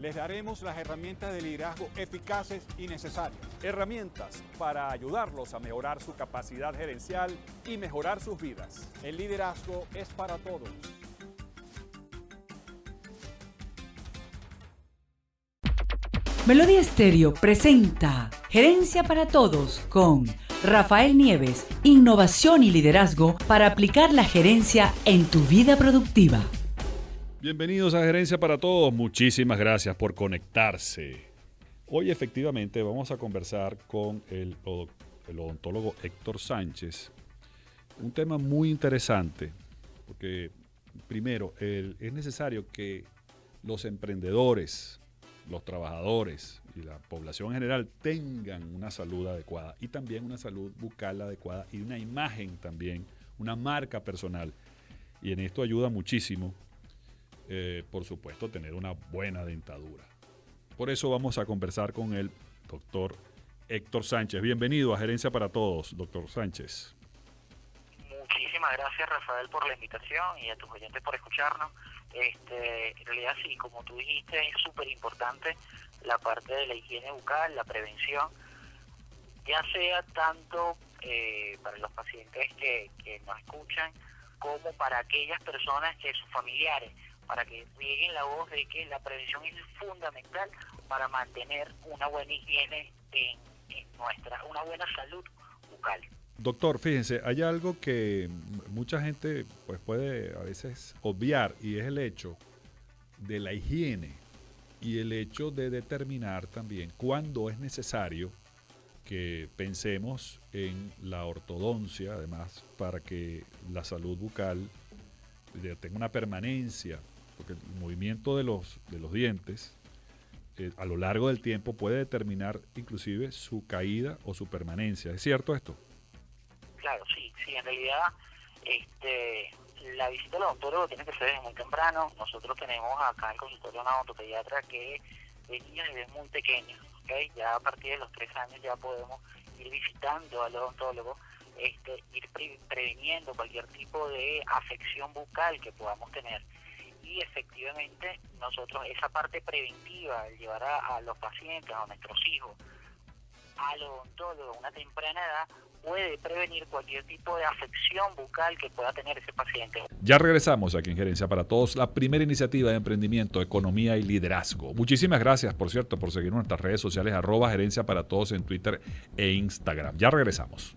les daremos las herramientas de liderazgo eficaces y necesarias. Herramientas para ayudarlos a mejorar su capacidad gerencial y mejorar sus vidas. El liderazgo es para todos. Melodía Estéreo presenta Gerencia para Todos con Rafael Nieves, innovación y liderazgo para aplicar la gerencia en tu vida productiva. Bienvenidos a Gerencia para Todos, muchísimas gracias por conectarse. Hoy efectivamente vamos a conversar con el, odontólogo Héctor Sánchez, un tema muy interesante, porque primero es necesario que los emprendedores, los trabajadores y la población en general tengan una salud adecuada y también una salud bucal adecuada y una imagen también, una marca personal. Y en esto ayuda muchísimo, eh, por supuesto, tener una buena dentadura. Por eso vamos a conversar con el doctor Héctor Sánchez. Bienvenido a Gerencia para Todos, doctor Sánchez. Muchísimas gracias, Rafael, por la invitación y a tus oyentes por escucharnos. Este, en realidad sí, como tú dijiste, es súper importante la parte de la higiene bucal, la prevención, ya sea tanto eh, para los pacientes que, que nos escuchan como para aquellas personas que sus familiares, para que lleguen la voz de que la prevención es fundamental para mantener una buena higiene en, en nuestra, una buena salud bucal. Doctor, fíjense, hay algo que mucha gente pues, puede a veces obviar y es el hecho de la higiene y el hecho de determinar también cuándo es necesario que pensemos en la ortodoncia, además, para que la salud bucal tenga una permanencia, porque el movimiento de los, de los dientes eh, a lo largo del tiempo puede determinar inclusive su caída o su permanencia. ¿Es cierto esto? Claro, sí, sí, en realidad este, la visita al odontólogo tiene que ser desde muy temprano. Nosotros tenemos acá en el consultorio una odontopediatra que de niños desde muy pequeños, ¿okay? ya a partir de los tres años ya podemos ir visitando al odontólogo, este, ir pre previniendo cualquier tipo de afección bucal que podamos tener. Y efectivamente nosotros esa parte preventiva, el llevar a, a los pacientes, a nuestros hijos, al odontólogo a una temprana edad, puede prevenir cualquier tipo de afección bucal que pueda tener ese paciente. Ya regresamos aquí en Gerencia para Todos, la primera iniciativa de emprendimiento, economía y liderazgo. Muchísimas gracias, por cierto, por seguir nuestras redes sociales, arroba Gerencia para Todos en Twitter e Instagram. Ya regresamos.